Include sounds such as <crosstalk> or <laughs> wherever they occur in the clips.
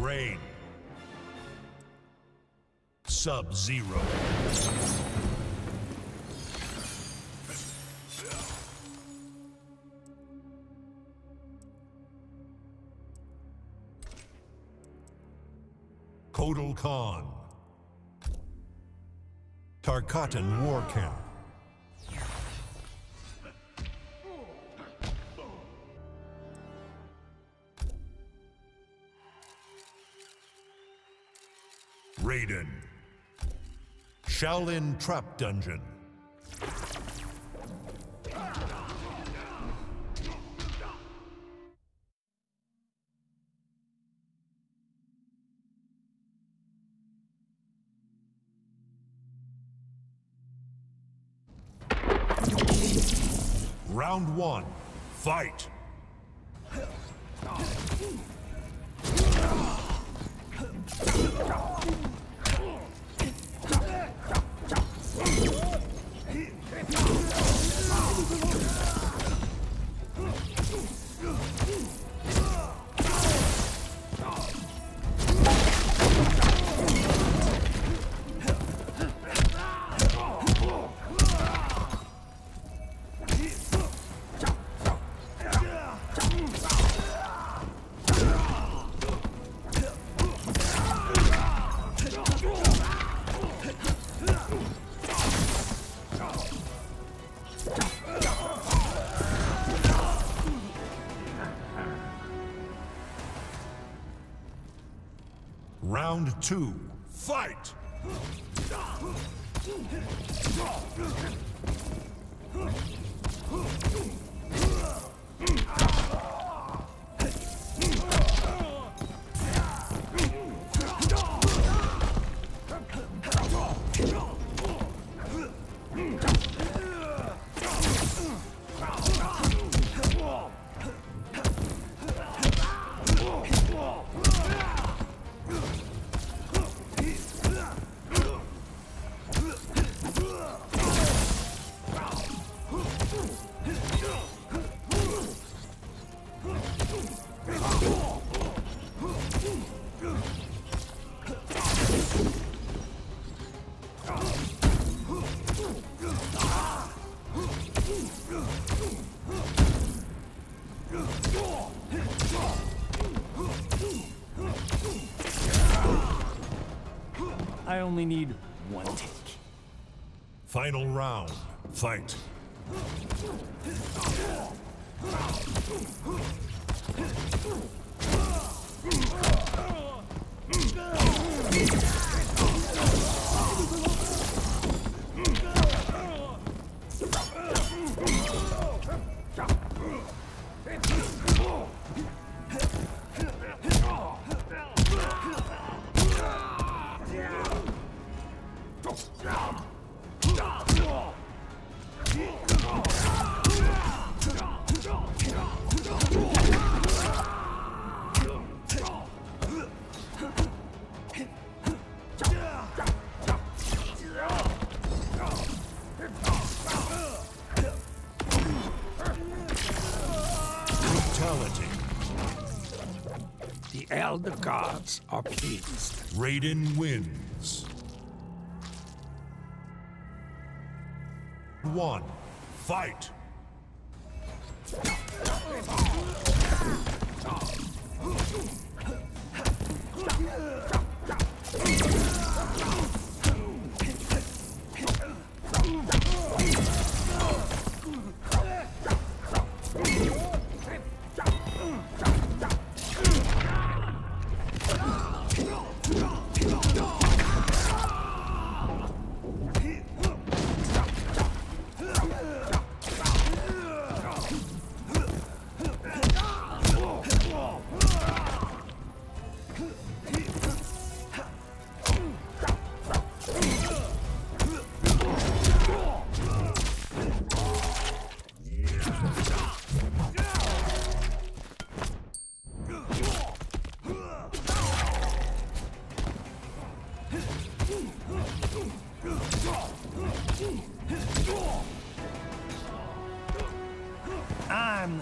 Rain. Sub-Zero. Kotal Khan. Tarkatan War Camp. Raiden. Shaolin Trap Dungeon. Round one, fight! Round two, fight! I only need one take. Final round, fight! The Elder Gods are pleased. Raiden wins. One, fight!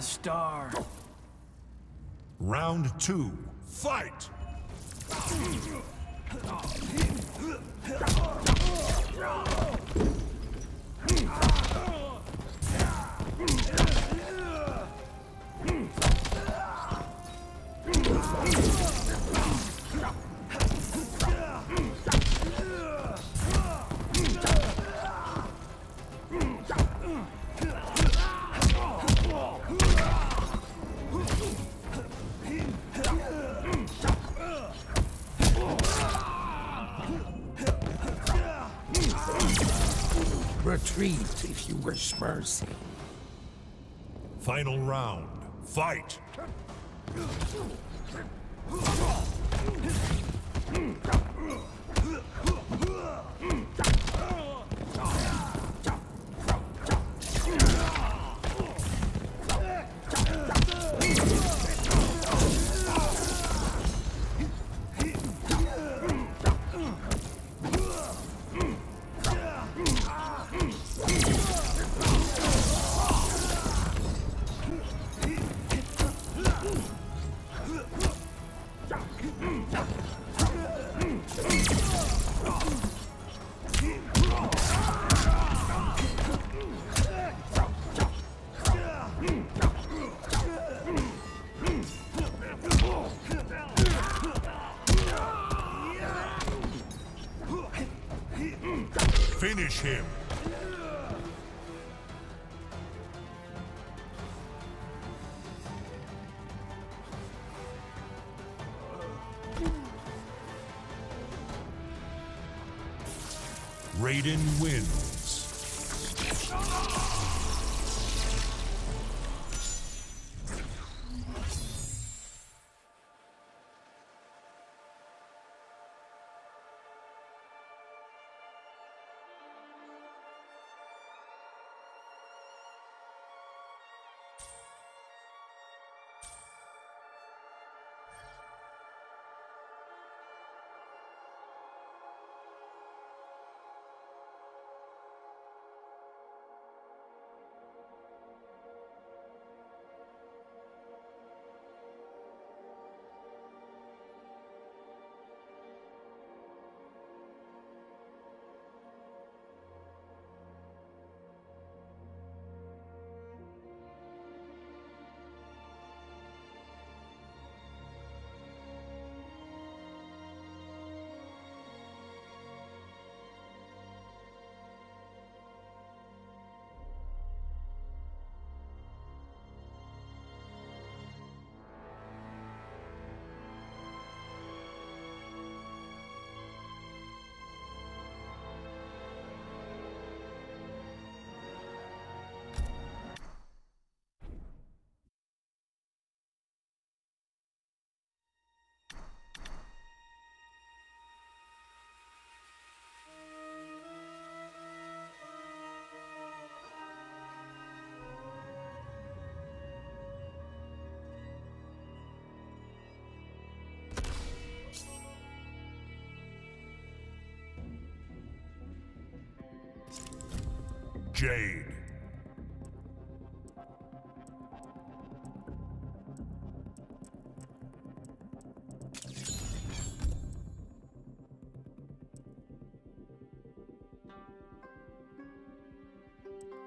Star. Round two, fight! <laughs> Retreat if you wish mercy. Final round. Fight! Finish him! Raiden wins. Jade.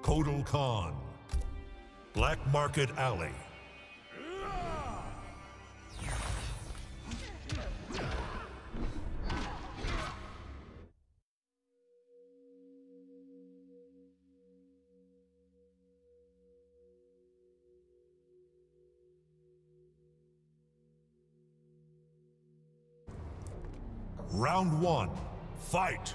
Kotal Khan. Black Market Alley. Round one, fight!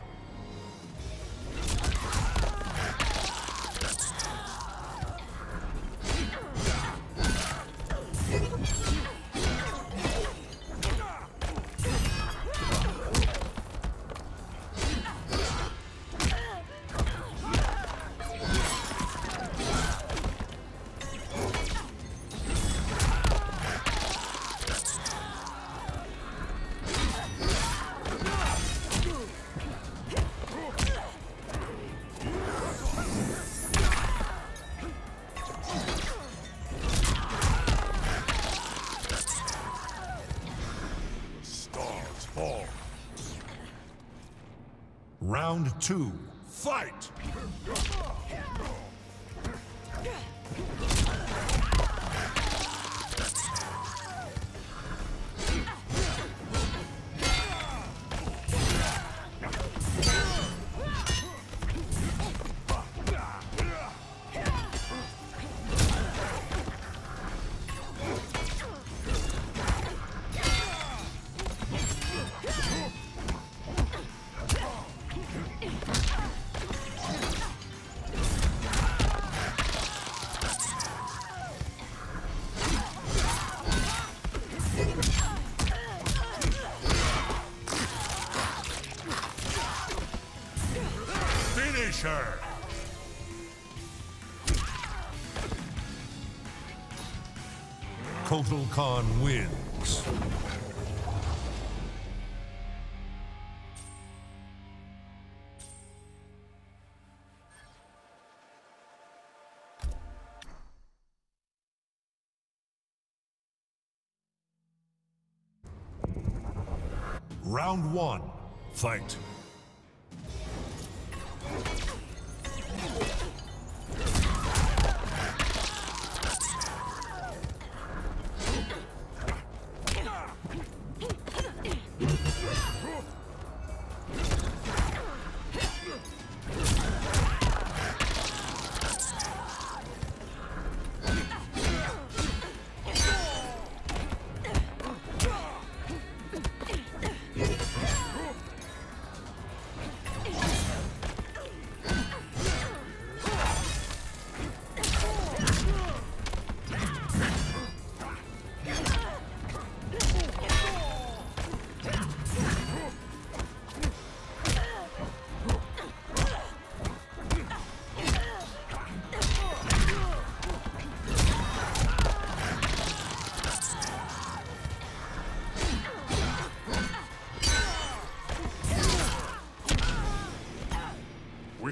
Round two, fight! Finish! Kotal Khan wins. Round one, fight.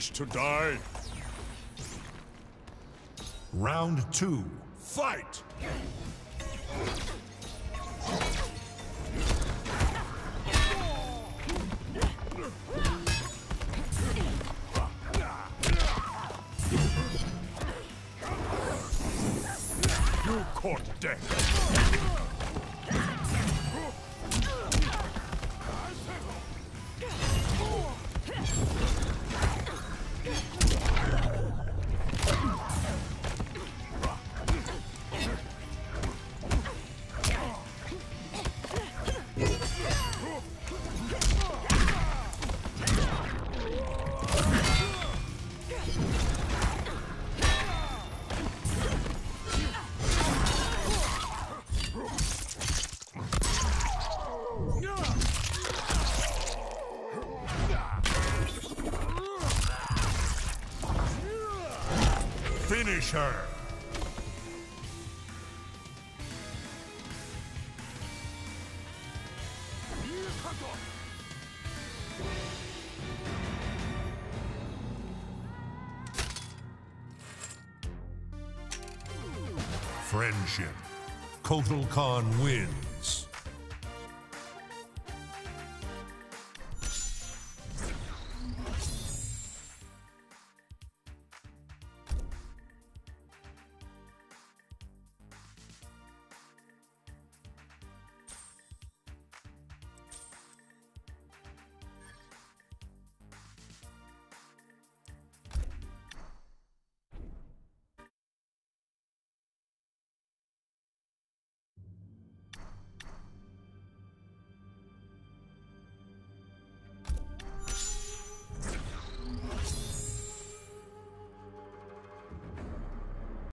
Wish to die? Round two, fight! You court death. Friendship. Kotal Khan wins.